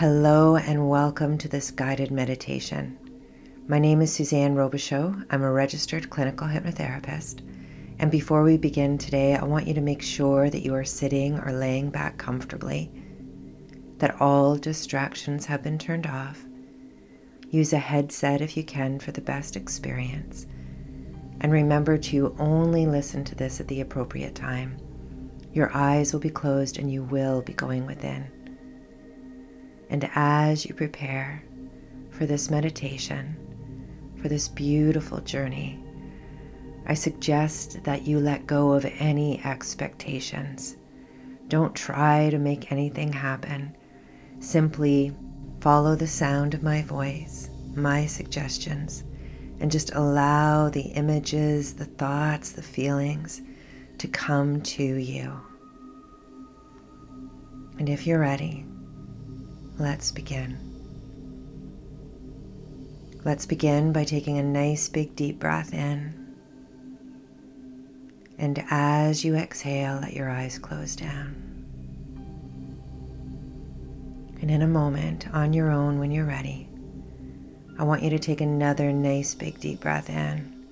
Hello and welcome to this guided meditation. My name is Suzanne Robichaud. I'm a registered clinical hypnotherapist. And before we begin today, I want you to make sure that you are sitting or laying back comfortably, that all distractions have been turned off. Use a headset if you can for the best experience. And remember to only listen to this at the appropriate time. Your eyes will be closed and you will be going within. And as you prepare for this meditation, for this beautiful journey, I suggest that you let go of any expectations. Don't try to make anything happen. Simply follow the sound of my voice, my suggestions, and just allow the images, the thoughts, the feelings to come to you. And if you're ready, Let's begin. Let's begin by taking a nice big deep breath in. And as you exhale, let your eyes close down. And in a moment, on your own when you're ready, I want you to take another nice big deep breath in.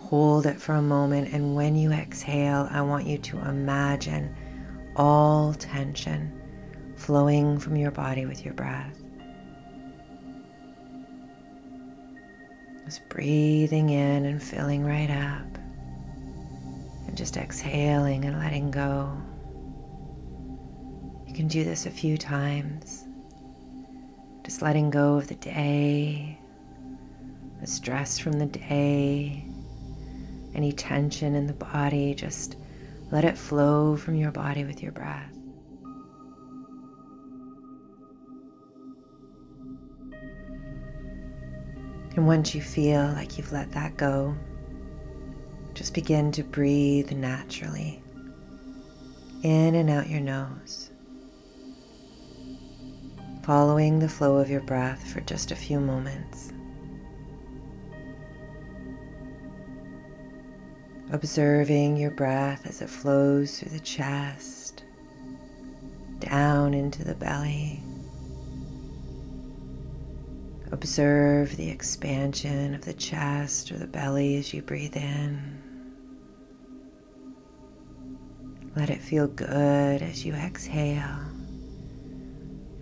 Hold it for a moment, and when you exhale, I want you to imagine all tension flowing from your body with your breath. Just breathing in and filling right up, and just exhaling and letting go. You can do this a few times. Just letting go of the day, the stress from the day, any tension in the body, just let it flow from your body with your breath. And once you feel like you've let that go, just begin to breathe naturally. In and out your nose, following the flow of your breath for just a few moments. Observing your breath as it flows through the chest, down into the belly Observe the expansion of the chest or the belly as you breathe in. Let it feel good as you exhale,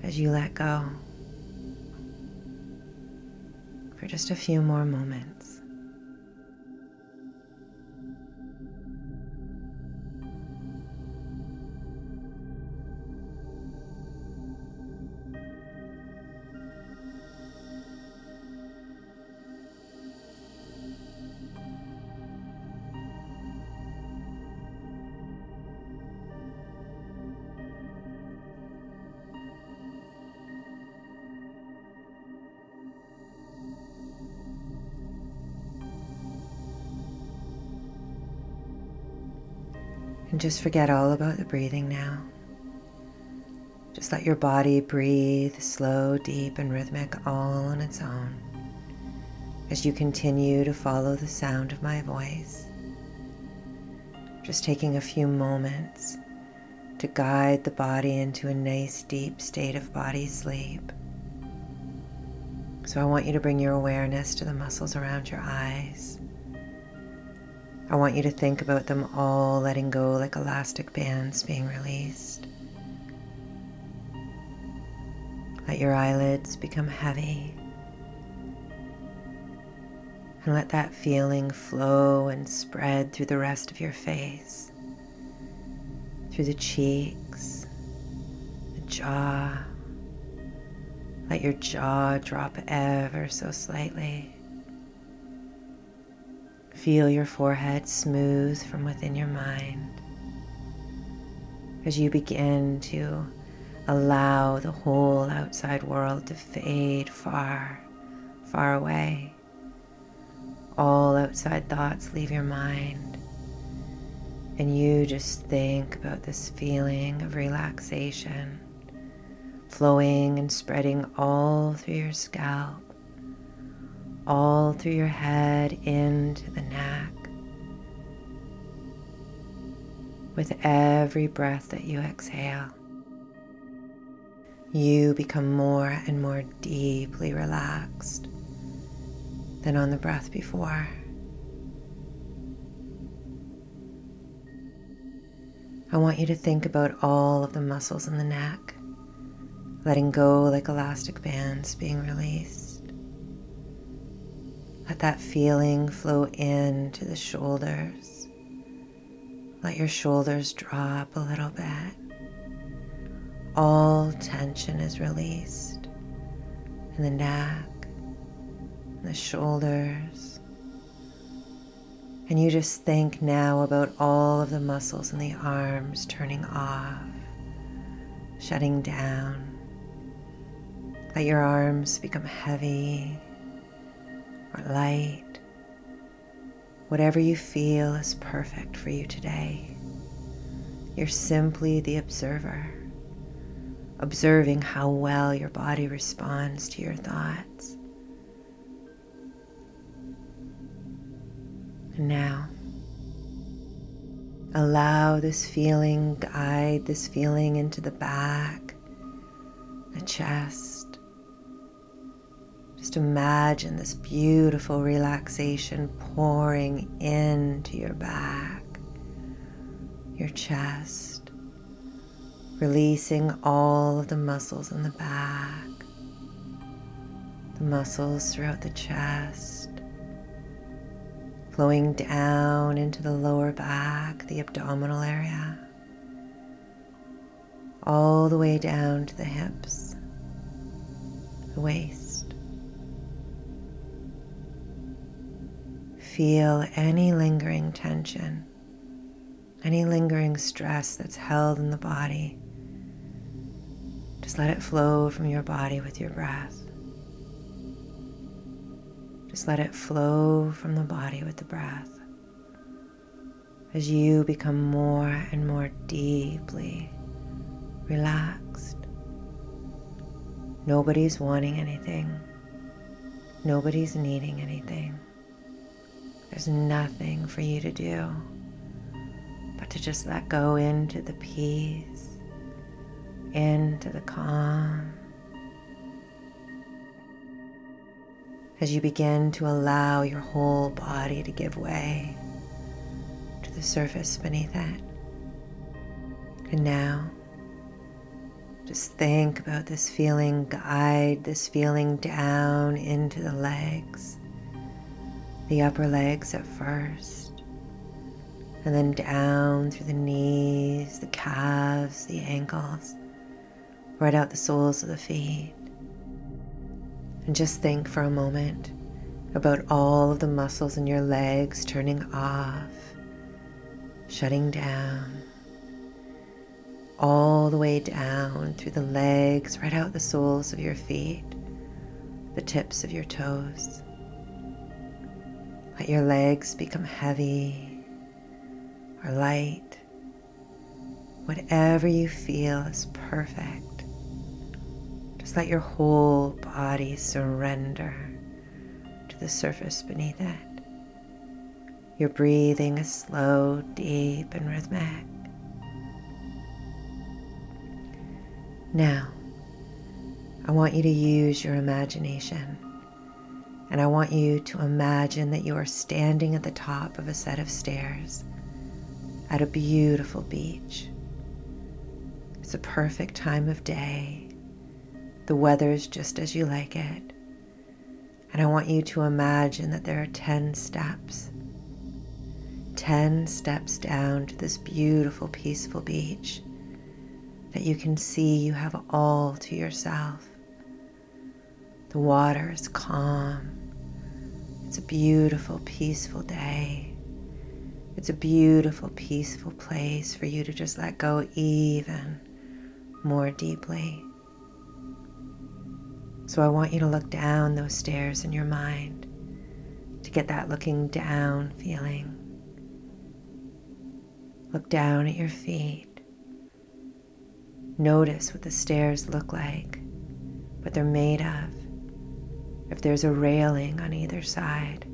as you let go for just a few more moments. And just forget all about the breathing now. Just let your body breathe slow, deep, and rhythmic all on its own as you continue to follow the sound of my voice. Just taking a few moments to guide the body into a nice, deep state of body sleep. So I want you to bring your awareness to the muscles around your eyes I want you to think about them all letting go like elastic bands being released. Let your eyelids become heavy. And let that feeling flow and spread through the rest of your face, through the cheeks, the jaw. Let your jaw drop ever so slightly. Feel your forehead smooth from within your mind as you begin to allow the whole outside world to fade far, far away. All outside thoughts leave your mind, and you just think about this feeling of relaxation flowing and spreading all through your scalp all through your head into the neck. With every breath that you exhale, you become more and more deeply relaxed than on the breath before. I want you to think about all of the muscles in the neck, letting go like elastic bands being released. Let that feeling flow into the shoulders. Let your shoulders drop a little bit. All tension is released in the neck, in the shoulders. And you just think now about all of the muscles in the arms turning off, shutting down. Let your arms become heavy or light. Whatever you feel is perfect for you today. You're simply the observer observing how well your body responds to your thoughts. And now, allow this feeling, guide this feeling into the back, the chest. Just imagine this beautiful relaxation pouring into your back, your chest releasing all of the muscles in the back, the muscles throughout the chest, flowing down into the lower back, the abdominal area, all the way down to the hips, the waist. Feel any lingering tension, any lingering stress that's held in the body just let it flow from your body with your breath. Just let it flow from the body with the breath as you become more and more deeply relaxed. Nobody's wanting anything, nobody's needing anything. There's nothing for you to do but to just let go into the peace into the calm. As you begin to allow your whole body to give way to the surface beneath it. And now, just think about this feeling, guide this feeling down into the legs, the upper legs at first, and then down through the knees, the calves, the ankles right out the soles of the feet. And just think for a moment about all of the muscles in your legs turning off, shutting down, all the way down through the legs, right out the soles of your feet, the tips of your toes. Let your legs become heavy or light. Whatever you feel is perfect. Just let your whole body surrender to the surface beneath it. Your breathing is slow, deep, and rhythmic. Now, I want you to use your imagination. And I want you to imagine that you are standing at the top of a set of stairs at a beautiful beach. It's a perfect time of day the weather's just as you like it. And I want you to imagine that there are 10 steps. 10 steps down to this beautiful, peaceful beach that you can see you have all to yourself. The water is calm. It's a beautiful, peaceful day. It's a beautiful, peaceful place for you to just let go even more deeply. So I want you to look down those stairs in your mind to get that looking down feeling. Look down at your feet. Notice what the stairs look like, what they're made of. If there's a railing on either side,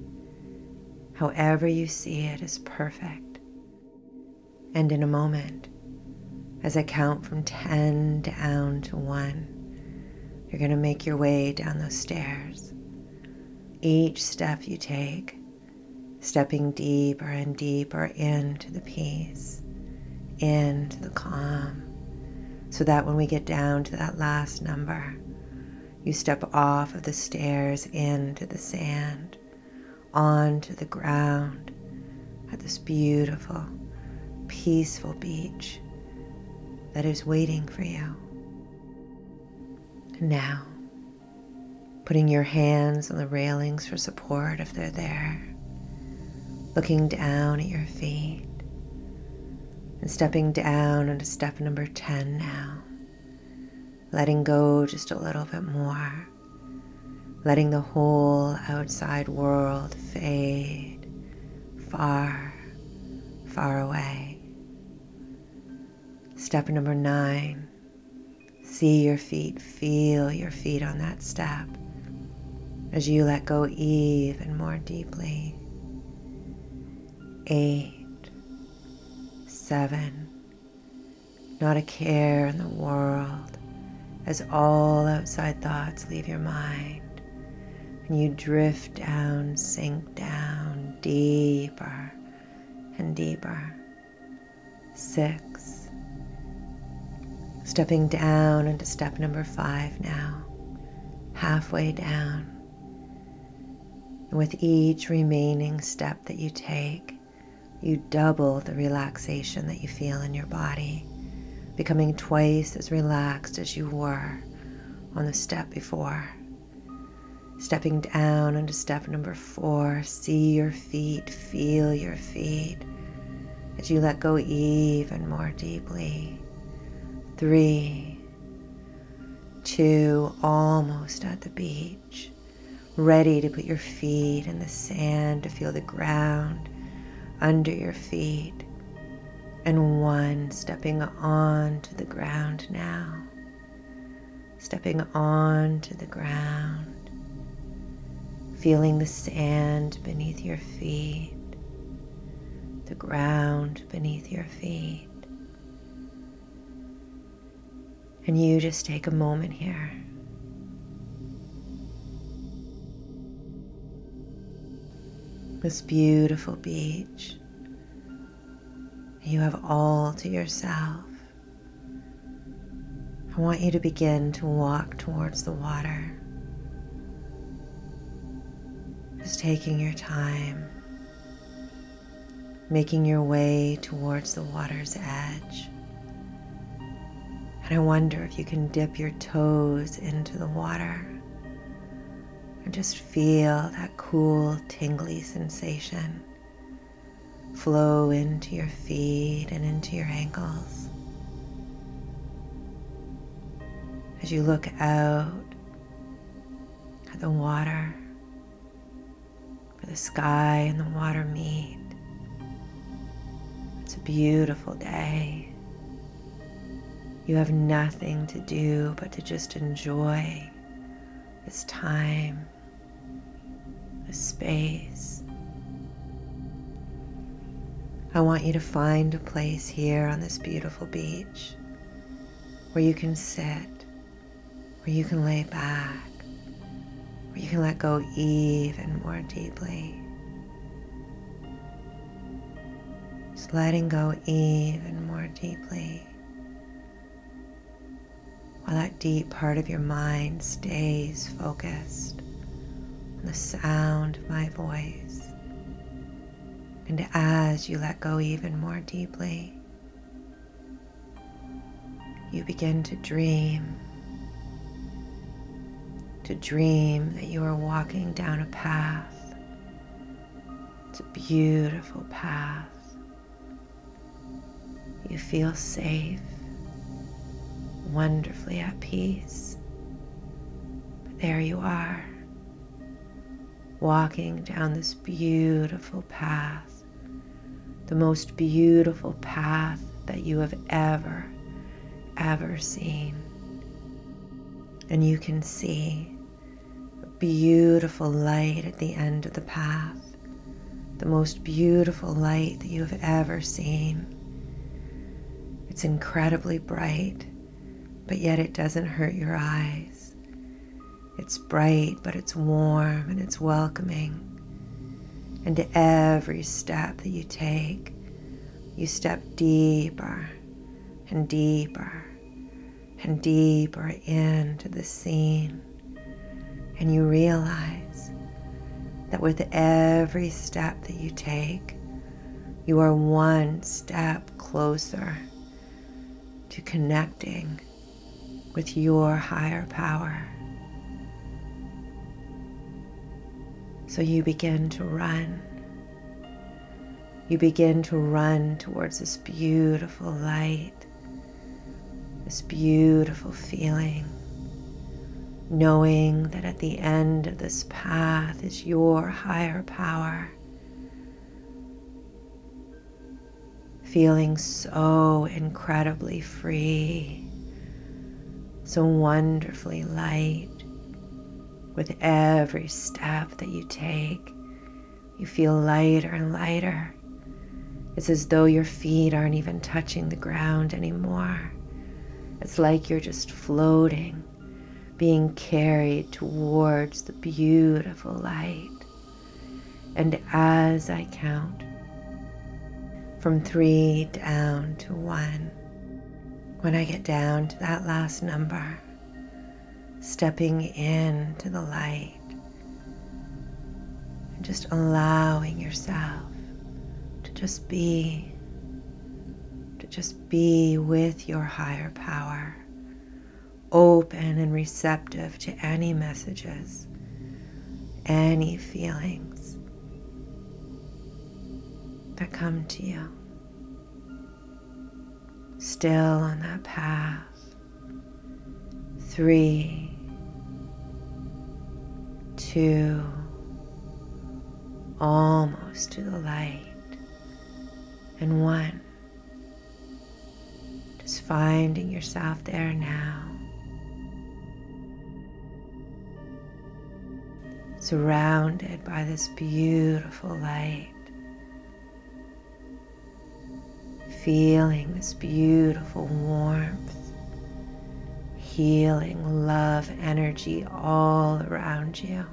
however you see it is perfect. And in a moment, as I count from 10 down to 1, You're going to make your way down those stairs. Each step you take, stepping deeper and deeper into the peace, into the calm, so that when we get down to that last number, you step off of the stairs into the sand, onto the ground at this beautiful, peaceful beach that is waiting for you. Now, putting your hands on the railings for support if they're there, looking down at your feet, and stepping down into step number 10 now, letting go just a little bit more, letting the whole outside world fade far, far away. Step number nine See your feet, feel your feet on that step as you let go even more deeply. Eight, seven, not a care in the world as all outside thoughts leave your mind and you drift down, sink down deeper and deeper. Six, Stepping down into step number five now, halfway down. And with each remaining step that you take, you double the relaxation that you feel in your body, becoming twice as relaxed as you were on the step before. Stepping down into step number four, see your feet, feel your feet as you let go even more deeply three, two, almost at the beach, ready to put your feet in the sand to feel the ground under your feet, and one, stepping onto the ground now, stepping onto the ground, feeling the sand beneath your feet, the ground beneath your feet. And you just take a moment here. This beautiful beach. You have all to yourself. I want you to begin to walk towards the water. Just taking your time, making your way towards the water's edge. And I wonder if you can dip your toes into the water and just feel that cool, tingly sensation flow into your feet and into your ankles. As you look out at the water, where the sky and the water meet, it's a beautiful day. You have nothing to do but to just enjoy this time, this space. I want you to find a place here on this beautiful beach where you can sit, where you can lay back, where you can let go even more deeply. Just letting go even more deeply while that deep part of your mind stays focused on the sound of my voice. And as you let go even more deeply, you begin to dream. To dream that you are walking down a path. It's a beautiful path. You feel safe wonderfully at peace. But there you are, walking down this beautiful path, the most beautiful path that you have ever, ever seen. And you can see a beautiful light at the end of the path, the most beautiful light that you have ever seen. It's incredibly bright but yet it doesn't hurt your eyes. It's bright, but it's warm and it's welcoming. And to every step that you take, you step deeper and deeper and deeper into the scene. And you realize that with every step that you take, you are one step closer to connecting with your higher power. So you begin to run. You begin to run towards this beautiful light, this beautiful feeling, knowing that at the end of this path is your higher power. Feeling so incredibly free, so wonderfully light with every step that you take, you feel lighter and lighter. It's as though your feet aren't even touching the ground anymore. It's like you're just floating, being carried towards the beautiful light. And as I count from three down to one, when I get down to that last number, stepping into the light and just allowing yourself to just be, to just be with your higher power, open and receptive to any messages, any feelings that come to you. Still on that path. Three two, almost to the light, and one. Just finding yourself there now. Surrounded by this beautiful light. Feeling this beautiful warmth healing love energy all around you.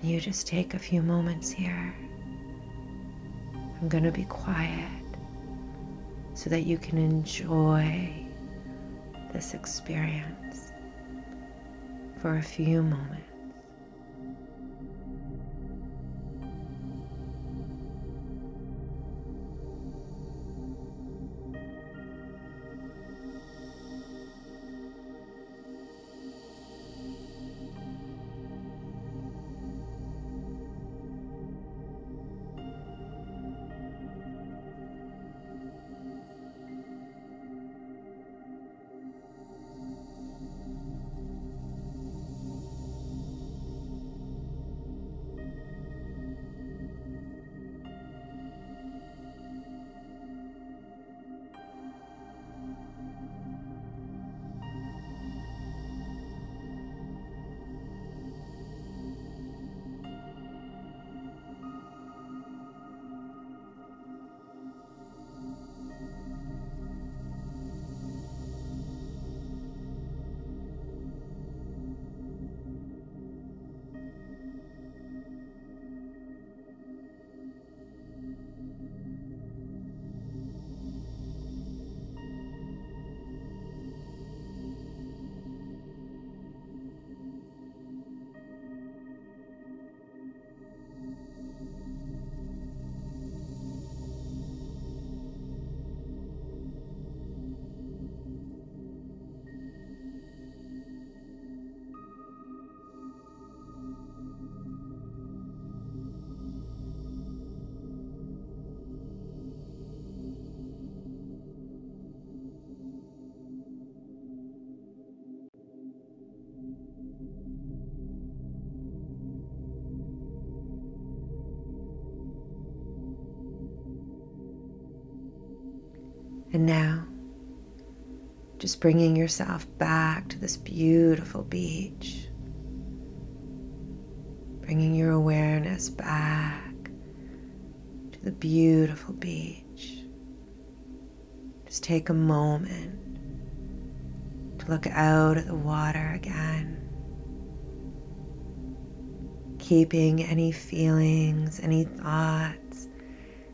And you just take a few moments here. I'm going to be quiet so that you can enjoy this experience for a few moments. And now, just bringing yourself back to this beautiful beach, bringing your awareness back to the beautiful beach. Just take a moment to look out at the water again. Keeping any feelings, any thoughts,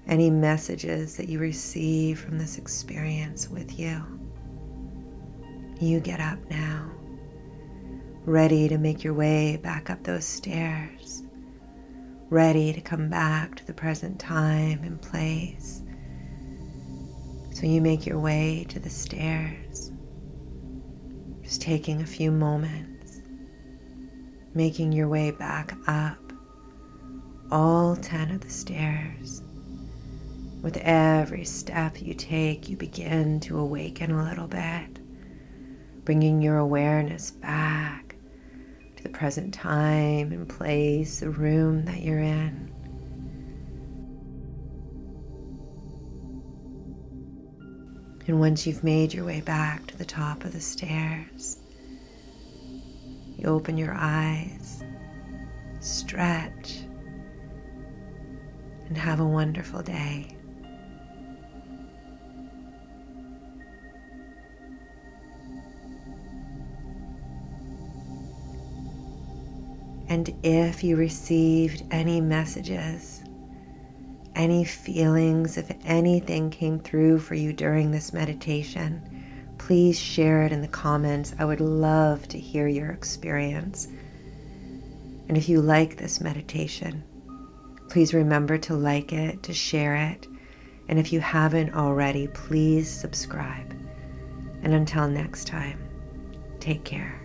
any messages that you receive from this experience with you. You get up now, ready to make your way back up those stairs, ready to come back to the present time and place. So you make your way to the stairs, just taking a few moments, making your way back up all 10 of the stairs. With every step you take, you begin to awaken a little bit bringing your awareness back to the present time and place, the room that you're in. And once you've made your way back to the top of the stairs, you open your eyes, stretch, and have a wonderful day. And if you received any messages, any feelings, if anything came through for you during this meditation, please share it in the comments. I would love to hear your experience. And if you like this meditation, please remember to like it, to share it. And if you haven't already, please subscribe. And until next time, take care.